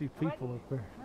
see people up there.